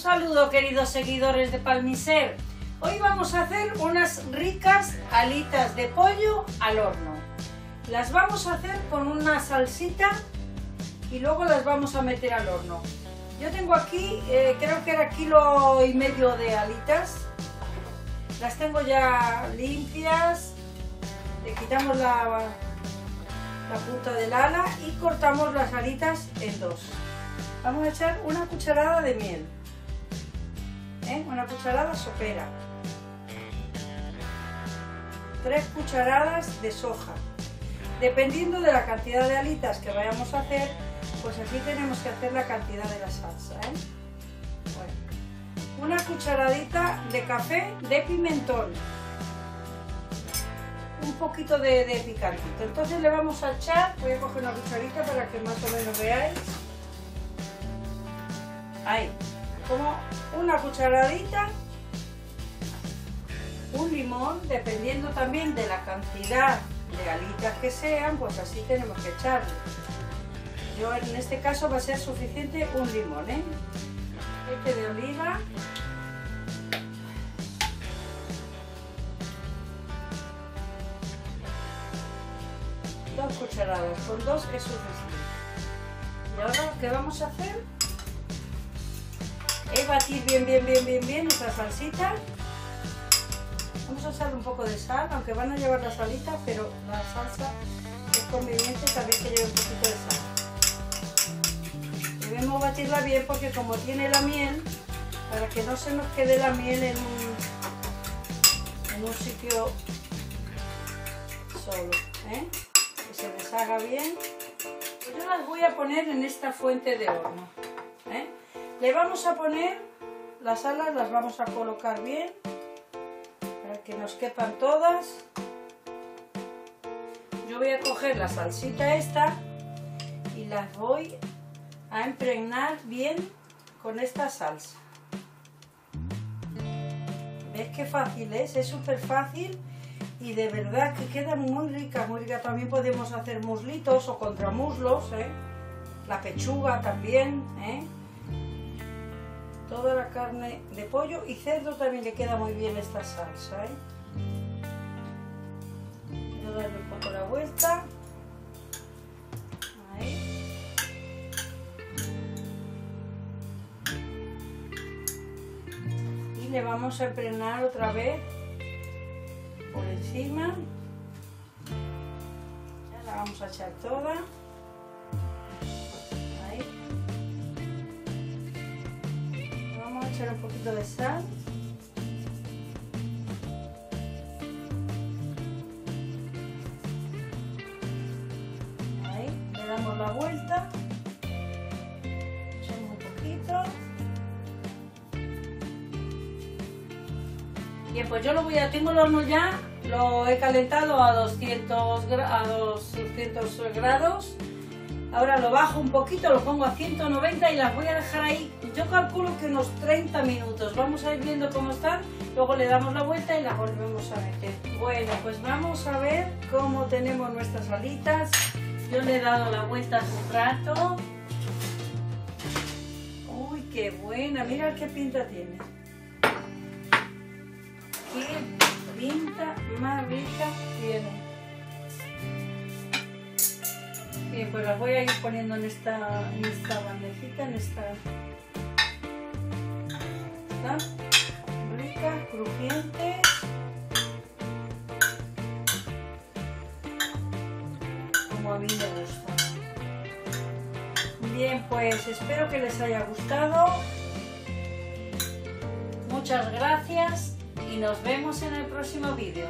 Saludo queridos seguidores de Palmiser. Hoy vamos a hacer unas ricas alitas de pollo al horno. Las vamos a hacer con una salsita y luego las vamos a meter al horno. Yo tengo aquí, eh, creo que era kilo y medio de alitas. Las tengo ya limpias. Le quitamos la, la punta del ala y cortamos las alitas en dos. Vamos a echar una cucharada de miel. ¿Eh? Una cucharada sopera. Tres cucharadas de soja. Dependiendo de la cantidad de alitas que vayamos a hacer, pues aquí tenemos que hacer la cantidad de la salsa. ¿eh? Una cucharadita de café de pimentón. Un poquito de, de. Entonces le vamos a echar, voy a coger una cucharita para que más o menos veáis. Ahí, como una cucharadita, un limón, dependiendo también de la cantidad de alitas que sean, pues así tenemos que echarle. Yo en este caso va a ser suficiente un limón, ¿eh? Aceite de oliva. Dos cucharadas, con dos es suficiente. Y ahora lo que vamos a hacer es batir bien, bien, bien, bien, bien nuestra salsita. Vamos a echar un poco de sal, aunque van a llevar la salita, pero la salsa es conveniente también que lleve un poquito de sal. Debemos batirla bien porque como tiene la miel, para que no se nos quede la miel en un, en un sitio solo, ¿eh? que se deshaga bien. Yo las voy a poner en esta fuente de horno. ¿eh? Le vamos a poner las alas, las vamos a colocar bien para que nos quepan todas. Yo voy a coger la salsita esta y las voy a impregnar bien con esta salsa. ¿Ves qué fácil es? Es súper fácil y de verdad que queda muy rica, muy rica. También podemos hacer muslitos o contramuslos, ¿eh? la pechuga también, ¿eh? Toda la carne de pollo y cerdo también le queda muy bien esta salsa. ¿eh? A darle un poco la vuelta. Ahí. Y le vamos a emplenar otra vez por encima. Ya la vamos a echar toda. Echar un poquito de sal. Ahí, le damos la vuelta. Echamos un poquito. Bien, pues yo lo voy a, tengo el horno ya, lo he calentado a 200, a 200 grados. Ahora lo bajo un poquito, lo pongo a 190 y las voy a dejar ahí. Yo calculo que unos 30 minutos. Vamos a ir viendo cómo están. Luego le damos la vuelta y las volvemos a meter. Bueno, pues vamos a ver cómo tenemos nuestras alitas. Yo le he dado la vuelta hace un rato. Uy, qué buena. Mira qué pinta tiene. Qué pinta más rica pues las voy a ir poniendo en esta, en esta bandejita, en esta... ¿Está? Rica, crujiente. Como a mí me gusta. Bien, pues espero que les haya gustado. Muchas gracias y nos vemos en el próximo vídeo.